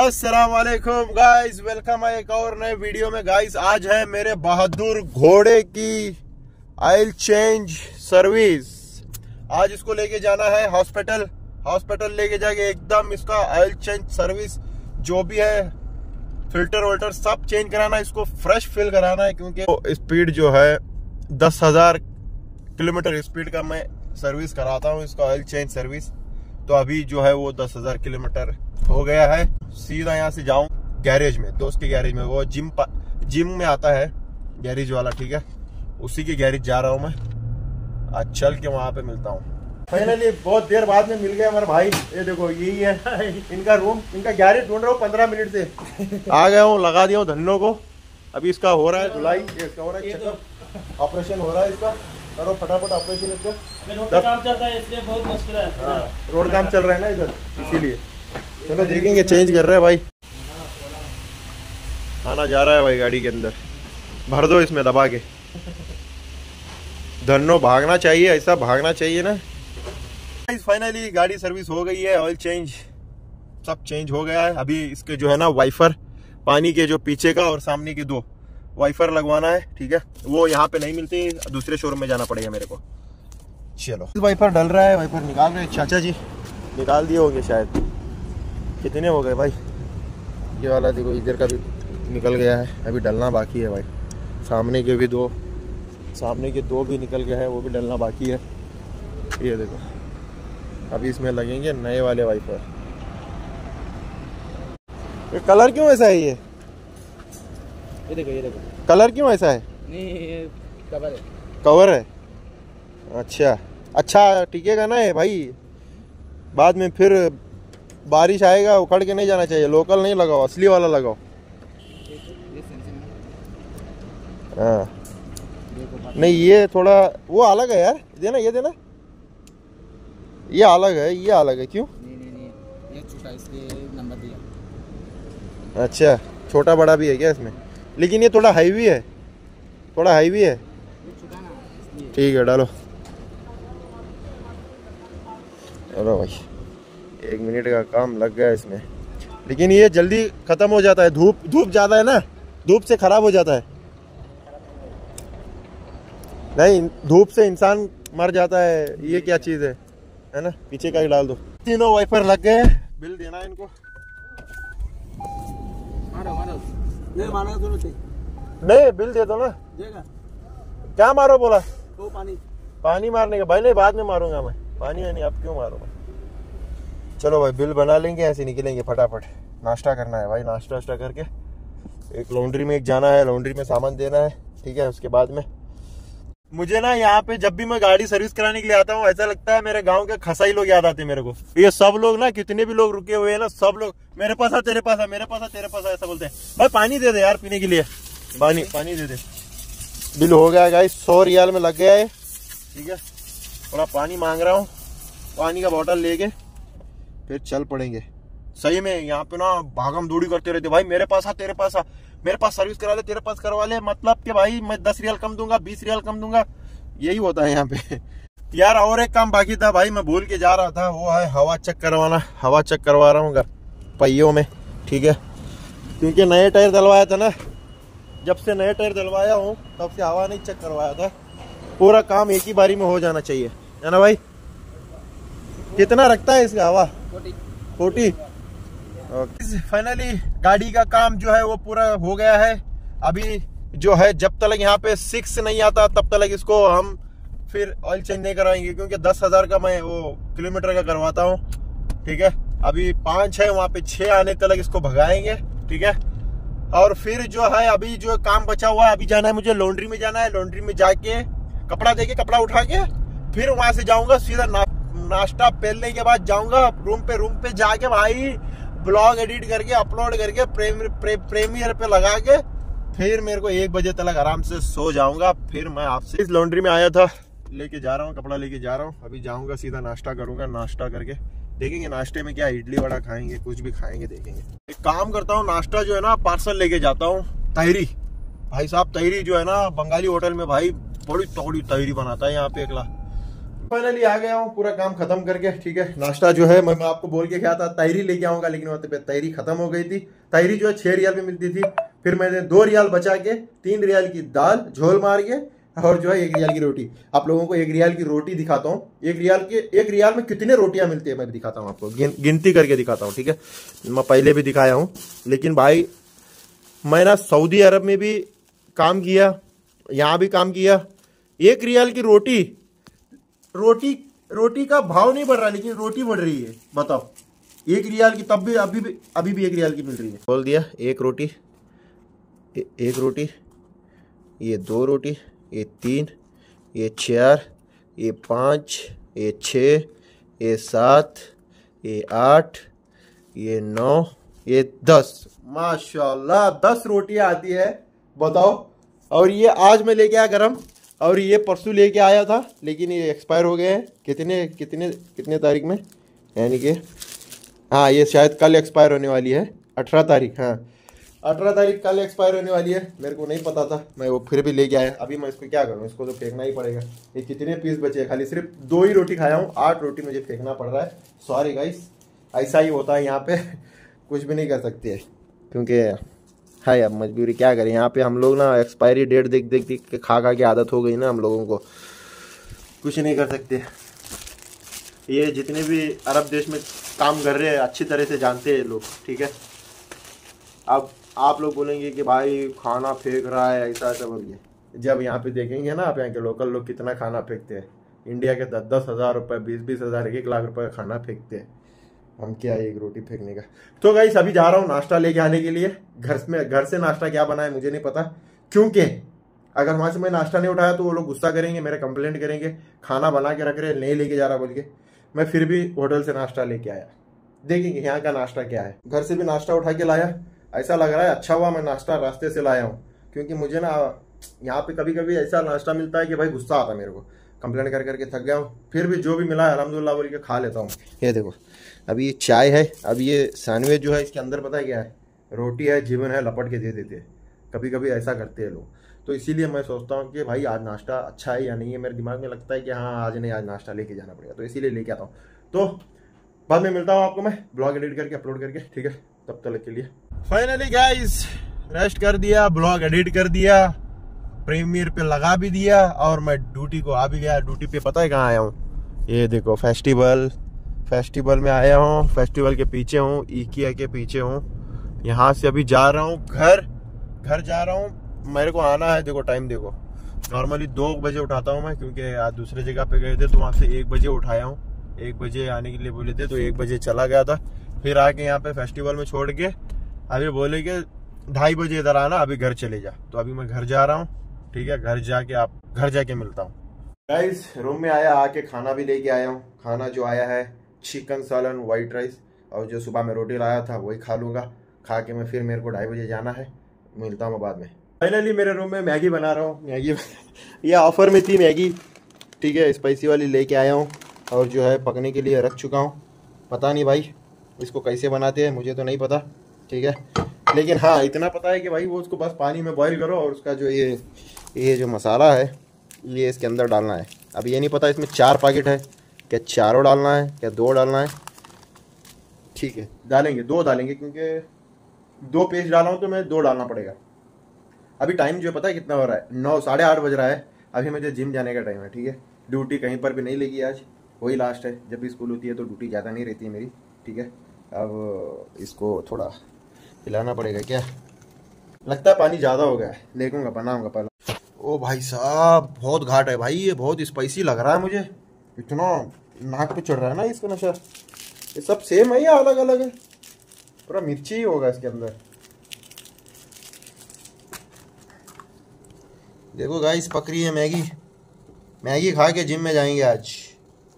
अस्सलाम guys welcome है एक और नए वीडियो में। गाइस आज है मेरे बहादुर घोड़े की ऑयल चेंज सर्विस आज इसको लेके जाना है हॉस्पिटल हॉस्पिटल लेके जाके एकदम इसका ऑयल चेंज सर्विस जो भी है फ़िल्टर वल्टर सब चेंज कराना है, इसको फ्रेश फिल कराना है, क्योंकि स्पीड जो है, दस हज़ार किलोमीटर स्पीड का मैं सर्विस कराता हूँ, इसका ऑयल चेंज सर्विस तो अभी जो है वो दस हज़ार किलोमीटर हो गया है। सीधा यहाँ से जाऊँ गैरेज में दोस्त के गैरेज में वो जिम जिम में आता है गैरेज वाला ठीक है? उसी के गैरेज जा रहा हूँ मैं। आज चल के वहाँ पे मिलता हूँ। फाइनली बहुत देर बाद में मिल गया हमारे भाई। ये देखो यही है इनका रूम इनका गैरेज ढूंढ रहा हूँ पंद्रह मिनट से। आ गया हूँ लगा दिया हूँ धन्नों को। अभी इसका हो रहा है धुलाई इसका हो रहा है चेकअप ऑपरेशन हो रहा है इसका। करो फटाफट ऑपरेशन इसका। रोड काम चल रहा है इसलिए बहुत मुश्किल है। हाँ, रोड काम चल रहा है ना इधर इसीलिए। चलो देखेंगे चेंज कर रहे हैं भाई। आना जा रहा है भाई गाड़ी के अंदर। भर दो इसमें दबा के। धनो भागना चाहिए, ऐसा भागना चाहिए ना। फाइनली गाड़ी सर्विस हो गई है ऑयल चेंज सब चेंज हो गया है। अभी इसके जो है ना वाइफर पानी के जो पीछे का और सामने के दो। वाइफर लगवाना है, ठीक है? वो यहाँ पे नहीं मिलती, दूसरे शोरूम में जाना पड़ेगा मेरे को। चलो। वाइफर डल रहा है वाइफर निकाल रहे चाचा जी, निकाल दिए होंगे शायद। कितने हो गए भाई? ये वाला देखो इधर का भी निकल गया है। अभी डलना बाकी है भाई। सामने के भी दो। सामने के दो भी निकल गए हैं वो भी डलना बाकी है। ये देखो। अभी इसमें लगेंगे नए वाले वाइपर। ये कलर क्यों ऐसा है ये? ये देखो ये देखो। कलर क्यों ऐसा है? नहीं ये कवर है। कवर है? अच्छा। अच्छा टिकेगा ना ये भाई। बाद में फिर बारिश आएगा उखड़ के नहीं जाना चाहिए। लोकल नहीं लगाओ असली वाला लगाओ। हाँ। नहीं ये थोड़ा वो अलग है यार। देना ये देना। ये अलग है ये अलग है क्यों? नहीं नहीं नहीं ये छोटा इसलिए नंबर दिया। अच्छा छोटा बड़ा भी है क्या इसमें? लेकिन ये थोड़ा हाईवी है। थोड़ा हाईवी है। ठीक है डालो। चलो भाई। एक मिनट का काम लग गया इसमें। लेकिन ये जल्दी खत्म हो जाता है। धूप धूप ज़्यादा है ना? धूप से खराब हो जाता है। नहीं धूप से इंसान मर जाता है। ये क्या चीज़ है? है ना? पीछे का ही डाल दो। तीनों वाइपर लग गए बिल देना है इनको। मारो मारो। नहीं मारो दोनों से नहीं बिल दे दो ना। देगा। क्या मारो बोला? वो पानी। पानी मारने का। भाई नहीं बाद में मारूँगा मैं। पानी नहीं अब क्यों मारूँगा चलो भाई, बिल बना लेंगे, ऐसे निकलेंगे फटाफट। नाश्ता करना है भाई, नाश्ता वाश्ता करके। एक लॉन्ड्री में एक जाना है लॉन्ड्री में सामान देना है, ठीक है, उसके बाद में। मुझे ना यहाँ पे जब भी मैं गाड़ी सर्विस कराने के लिए आता हूँ, ऐसा लगता है मेरे गाँव के खसाई लोग याद आते हैं मेरे को। ये सब लोग ना, कितने भी लोग रुके हुए हैं ना, सब लोग, मेरे पास आ, तेरे पास आ, मेरे पास आ, तेरे पास आ, ऐसा बोलते हैं। भाई, पानी दे दे यार पीने के लिए। पानी पानी दे दे। बिल हो गया गाइस सौ रियाल में लग गया है ठीक है, थोड़ा पानी मांग रहा हूँ। पानी का बॉटल लेके। फिर चल पड़ेंगे। सही में यहाँ पे ना भागम दौड़ी करते रहते भाई, मेरे पास आ, तेरे पास आ। मेरे पास सर्विस करा ले, तेरे पास करवा ले। मतलब कि भाई, मैं दस रियाल कम दूँगा, बीस रियाल कम दूँगा। यही होता है यहाँ पे। यार, और एक काम बाकी था भाई, मैं भूल के जा रहा था। वो है हवा चेक करवाना। हवा चेक करवा रहा हूँ घर, पहियों में। ठीक है? क्योंकि नए टायर डलवाया था ना। जब से नए टायर डलवाया हूँ, तब से हवा नहीं चेक करवाया था। पूरा काम एक ही बारी में हो जाना चाहिए। है ना भाई? कितना रखता है इसका हवा? फोर्टी फाइनली गाड़ी का काम जो है वो पूरा हो गया है। अभी जो है जब तक यहाँ पे सिक्स नहीं आता तब तक इसको हम फिर ऑयल चेंज नहीं कराएँगे क्योंकि दस हज़ार का मैं वो किलोमीटर का करवाता हूँ। ठीक है? अभी पाँच है वहाँ पे छः आने तक इसको भगाएँगे। ठीक है? और फिर जो है अभी जो काम बचा हुआ है अभी जाना है मुझे लॉन्ड्री में जाना है। लॉन्ड्री में जाके कपड़ा देके कपड़ा उठा के फिर वहाँ से जाऊँगा सीधा ना, नाश्ता पहनने के बाद जाऊँगा रूम पे रूम पे जाके भाई ब्लॉग एडिट करके अपलोड करके प्रेम, प्रे, प्रीमियर पे लगा के फिर मेरे को एक बजे तक आराम से सो जाऊँगा। फिर मैं आपसे इस लॉन्ड्री में आया था लेके जा रहा हूँ कपड़ा लेके जा रहा हूँ। अभी जाऊँगा सीधा नाश्ता करूँगा नाश्ता करके देखेंगे नाश्ते में क्या इडली वड़ा खाएँगे कुछ भी खाएँगे देखेंगे। एक काम करता हूँ नाश्ता जो है ना पार्सल लेके जाता हूँ तहरी। भाई साहब तहरी जो है ना बंगाली होटल में भाई बड़ी तौड़ी तहरी बनाता है यहाँ पे अगला। फाइनली आ गया हूँ पूरा काम खत्म करके ठीक है? नाश्ता जो है मैं, मैं आपको बोल के गया था तहरी लेके आऊँगा लेकिन वहाँ पे तहरी खत्म हो गई थी। तहरी जो है छह रियाल में मिलती थी। फिर मैंने दो रियाल बचा के तीन रियाल की दाल झोल मार के और जो है एक रियाल की रोटी। आप लोगों को एक रियाल की रोटी दिखाता हूँ। एक रियाल के एक रियाल में कितने रोटियाँ मिलती है मैं दिखाता हूँ आपको। गिन, गिनती करके दिखाता हूँ ठीक है? मैं पहले भी दिखाया हूँ लेकिन भाई मैं ना सऊदी अरब में भी काम किया यहाँ भी काम किया। एक रियाल की रोटी रोटी रोटी का भाव नहीं बढ़ रहा लेकिन रोटी बढ़ रही है। बताओ। एक रियाल की तब भी अभी भी अभी भी एक रियाल की मिल रही है। बोल दिया एक रोटी ए, एक रोटी ये दो रोटी ये तीन ये चार ये पाँच ये छ ये सात ये आठ ये नौ ये दस। माशाल्लाह दस रोटियाँ आती है। बताओ। और ये आज मैं लेके आया गरम। और ये परसों लेके आया था, लेकिन ये एक्सपायर हो गए हैं। कितने कितने कितने तारीख में? यानी कि हाँ ये शायद कल एक्सपायर होने वाली है। अठारह तारीख हाँ। अठारह तारीख कल एक्सपायर होने वाली है। मेरे को नहीं पता था। मैं वो फिर भी लेके आया। अभी मैं इसको क्या करूँ? इसको तो फेंकना ही पड़ेगा। ये कितने पीस बचे हैं? खाली सिर्फ़ दो ही रोटी खाया हूँ। आठ रोटी मुझे फेंकना पड़ रहा है। सॉरी गाइस ऐसा ही होता है यहाँ पे। कुछ भी नहीं कर सकते। क्योंकि है अब मजबूरी क्या करें? यहाँ पे हम लोग ना एक्सपायरी डेट देख देख देख के खा खा के आदत हो गई ना हम लोगों को। कुछ नहीं कर सकते। ये जितने भी अरब देश में काम कर रहे हैं, अच्छी तरह से जानते हैं लोग, ठीक है? अब आप लोग बोलेंगे कि भाई खाना फेंक रहा है, ऐसा ऐसा बोलिए जब यहाँ पे देखेंगे ना आप यहाँ के लोकल लोग कितना खाना फेंकते हैं। इंडिया के दस दस हज़ार रुपये बीस बीस हज़ार, एक लाख रुपये खाना फेंकते हैं। हम क्या एक रोटी फेंकने का? तो गाइस अभी जा रहा हूँ नाश्ता लेके आने के लिए। घर में घर से नाश्ता क्या बना है मुझे नहीं पता। क्योंकि अगर वहाँ से मैं नाश्ता नहीं उठाया तो वो लोग गुस्सा करेंगे, मेरे कंप्लेंट करेंगे, खाना बना के रख रहे नहीं लेके जा रहा बोल के। मैं फिर भी होटल से नाश्ता लेके आया। देखेंगे यहाँ का नाश्ता क्या है। घर से भी नाश्ता उठा के लाया। ऐसा लग रहा है अच्छा हुआ मैं नाश्ता रास्ते से लाया हूँ। क्योंकि मुझे ना, यहाँ पे कभी कभी ऐसा नाश्ता मिलता है कि भाई गुस्सा आता मेरे को। कंप्लेंट कर करके थक गया हूँ। फिर भी जो भी मिला है अलहमदुल्ला बोल के खा लेता हूँ। ये देखो। अभी ये चाय है, अब ये सैंडविच जो है, इसके अंदर पता है क्या है? रोटी है, जीवन है, लपट के दे देते हैं। कभी कभी ऐसा करते हैं लोग। तो इसीलिए मैं सोचता हूँ कि भाई, आज नाश्ता अच्छा है या नहीं है? मेरे दिमाग में लगता है कि हाँ आज नहीं, आज नाश्ता लेके जाना पड़ेगा। तो इसीलिए लेके आता हूँ। तो बाद में मिलता हूँ आपको मैं, ब्लॉग एडिट करके, अपलोड करके, ठीक है? तब तक के लिए। फाइनली गाइस रेस्ट कर दिया, ब्लॉग एडिट कर दिया, प्रीमियर पे लगा भी दिया, और मैं ड्यूटी को आ भी गया। ड्यूटी पे पता है कहाँ आया हूँ? ये देखो फेस्टिवल फेस्टिवल में आया हूँ फेस्टिवल के पीछे हूँ इकिया के पीछे हूँ। यहाँ से अभी जा रहा हूँ, घर घर जा रहा हूँ। मेरे को आना है, देखो टाइम देखो। नॉर्मली दो बजे उठाता हूँ मैं, क्योंकि आज दूसरे जगह पे गए थे तो वहाँ से एक बजे उठाया हूँ। एक बजे आने के लिए बोले थे तो एक बजे चला गया था। फिर आके यहाँ पे फेस्टिवल में छोड़ के, अभी बोले कि ढाई बजे इधर आना, अभी घर चले जा। तो अभी मैं घर जा रहा हूँ, ठीक है? घर जाके आप, घर जाके मिलता हूँ। रूम में आया, आके खाना भी लेके आया हूँ। खाना जो आया है चिकन, सालन वाइट राइस और जो सुबह में रोटी लाया था, वही खा लूँगा। खा के मैं फिर मेरे को ढाई बजे जाना है। मिलता हूँ बाद में। फाइनली मेरे रूम में मैगी बना रहा हूँ। मैगी ये ऑफ़र में थी मैगी। ठीक है स्पाइसी वाली लेके आया हूँ और जो है पकने के लिए रख चुका हूँ। पता नहीं भाई, इसको कैसे बनाते हैं, मुझे तो नहीं पता। ठीक है, लेकिन हाँ इतना पता है कि भाई वो उसको बस पानी में बॉईल करो और उसका जो ये ये जो मसाला है, ये इसके अंदर डालना है। अब ये नहीं पता इसमें चार पैकेट है। क्या चारों डालना है? क्या दो डालना है? ठीक है, डालेंगे, दो डालेंगे क्योंकि दो पेज डाला हूँ तो मैं दो डालना पड़ेगा। अभी टाइम जो पता है कितना हो रहा है? नौ, साढ़े आठ बज रहा है। अभी मुझे जिम जाने का टाइम है, ठीक है? ड्यूटी कहीं पर भी नहीं लेगी आज। वही लास्ट है। जब भी स्कूल होती है तो ड्यूटी ज़्यादा नहीं रहती है मेरी, ठीक है? अब इसको थोड़ा पिलाना पड़ेगा क्या? लगता है पानी ज़्यादा हो गया है। देखूँगा, बनाऊँगा पहले। ओ भाई साहब, बहुत घाट है भाई, ये बहुत स्पाइसी लग रहा है मुझे। इतना नाक पे चढ़ रहा है ना इसका नशा? ये सब सेम है या अलग अलग है? पूरा मिर्ची ही होगा इसके अंदर। देखो गाइस पकड़ी है मैगी। मैगी खा के जिम में जाएँगे आज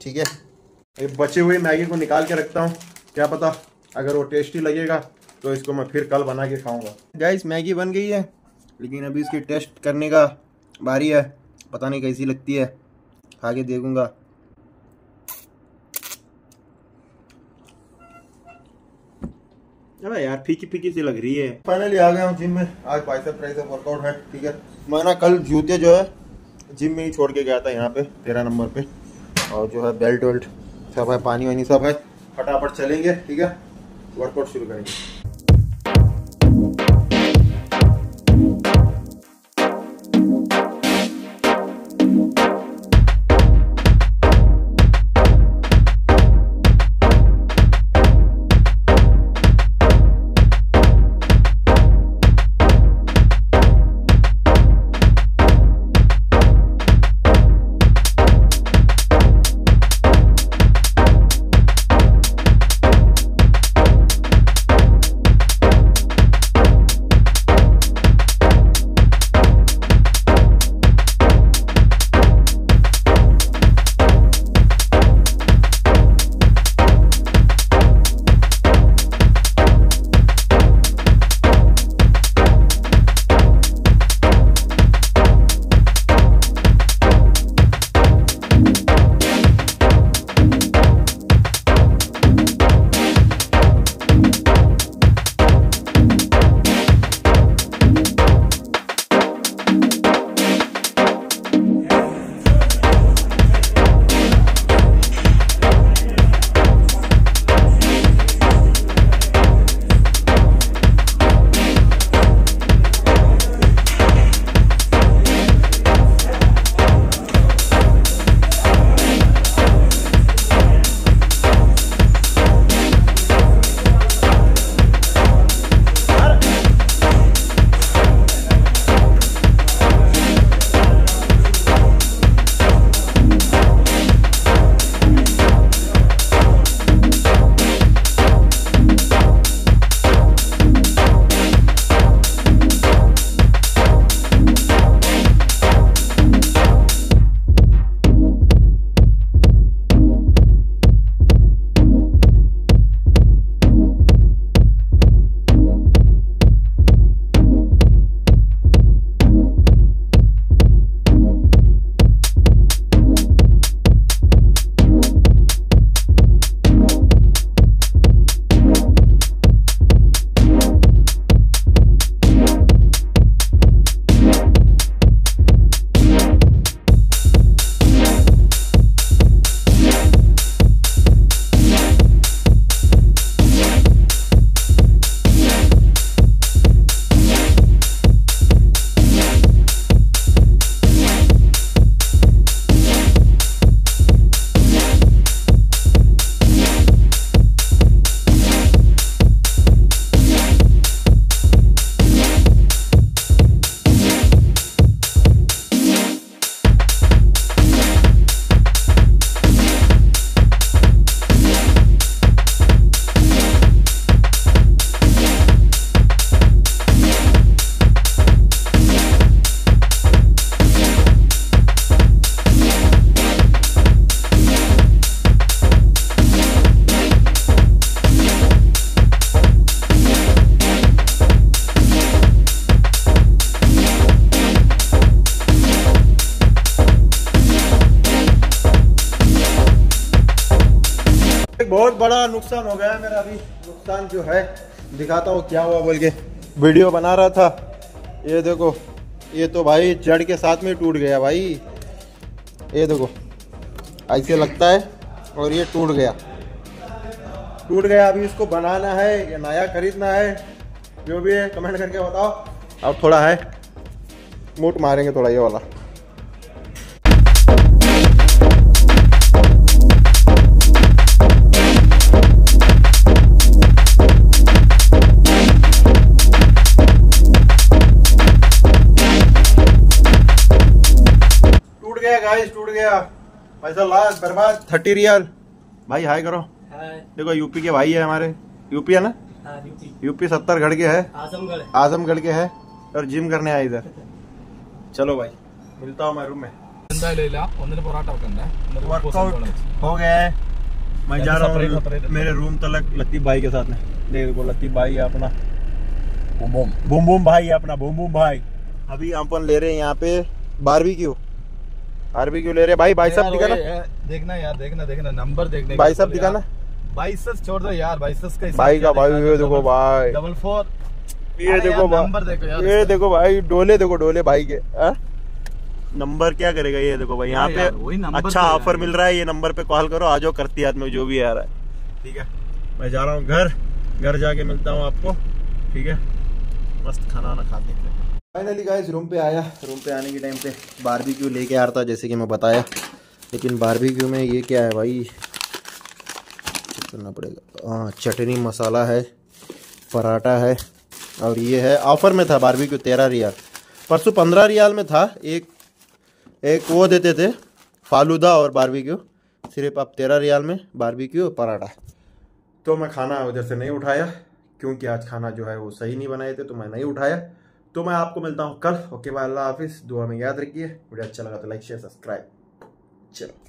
ठीक है? ये बचे हुए मैगी को निकाल के रखता हूँ क्या पता अगर वो टेस्टी लगेगा तो इसको मैं फिर कल बना के खाऊँगा। गाइस मैगी बन गई है लेकिन अभी इसकी टेस्ट करने का बारी है पता नहीं कैसी लगती है खा के देखूँगा। अरे यार, फीकी फीकी सी लग रही है। फाइनली आ गया हम जिम में। आज बाइसेप ट्राइसेप वर्कआउट है, ठीक है? मैं ना कल जूते जो है जिम में ही छोड़ के गया था यहाँ पे, तेरह नंबर पे। और जो है बेल्ट वेल्ट सब है, पानी वानी सब है। फटाफट चलेंगे, ठीक है? वर्कआउट शुरू करेंगे। नुकसान हो गया मेरा अभी। नुकसान जो है, दिखाता हूँ क्या हुआ बोल के। वीडियो बना रहा था। ये देखो, ये तो भाई जड़ के साथ में टूट गया भाई। ये देखो, ऐसे लगता है और ये टूट गया। टूट गया, अभी इसको बनाना है, या नया खरीदना है। जो भी है, कमेंट करके बताओ। अब थोड़ा है मूट मारेंगे थोड़ा ये वाला। गाइस टूट गया। लास्ट बर्बाद। Thirty real. भाई हाय करो। हाय। देखो यूपी के भाई है हमारे। यूपी है ना? हाँ, यूपी। यूपी सत्तर गढ़ के है। आजमगढ़ आजमगढ़ के है और जिम करने आए इधर। चलो भाई मिलता हूँ मैं रूम में। वर्कआउट हो गया मैं जा रहा हूँ मेरे रूम तलक लतीफ भाई के साथ में। देखो लतीफ भाई है अपना। बुम बुम बुम बुम भाई है अपना। बुम बुम भाई। अभी अपन ले रहे हैं यहाँ पे बारबी क्यू बारबी क्यू ले रहे भाई भाई साहब दिखाना। देखना यार देखना देखना नंबर देखने भाई साहब दिखाना। बाईसस छोड़ दो यार बाईसस का भाई का भाई ये देखो भाई। डबल फोर ये देखो नंबर देखो यार। ये देखो भाई डोले देखो डोले भाई के हाँ? नंबर क्या करेगा ये देखो भाई यहाँ हाँ पे अच्छा ऑफ़र मिल रहा है ये नंबर पे कॉल करो आ जाओ करती हाथ में जो भी आ रहा है। ठीक है। मैं जा रहा हूँ घर घर जाके मिलता हूँ आपको। ठीक है? मस्त खाना वाना खाते हैं। फाइनली गाइस रूम पे आया। रूम पे आने के टाइम पे बारबेक्यू लेके आ रहा था, जैसे कि मैं बताया। लेकिन बारबेक्यू में ये क्या है भाई? करना पड़ेगा। हाँ चटनी मसाला है, पराठा है, और ये है ऑफ़र में था बारबेक्यू तेरह रियाल। परसों पंद्रह रियाल में था, एक एक वो देते थे, फालूदा और बारबेक्यू सिर्फ़ अब तेरह रियाल में बारबेक्यू और पराठा। तो मैं खाना उधर से नहीं उठाया, क्योंकि आज खाना जो है वो सही नहीं बनाए थे तो मैं नहीं उठाया। तो मैं आपको मिलता हूँ कल। ओके, बाय अल्लाह हाफिज़। दुआ में याद रखिए। वीडियो अच्छा लगा तो लाइक, शेयर, सब्सक्राइब। चलो।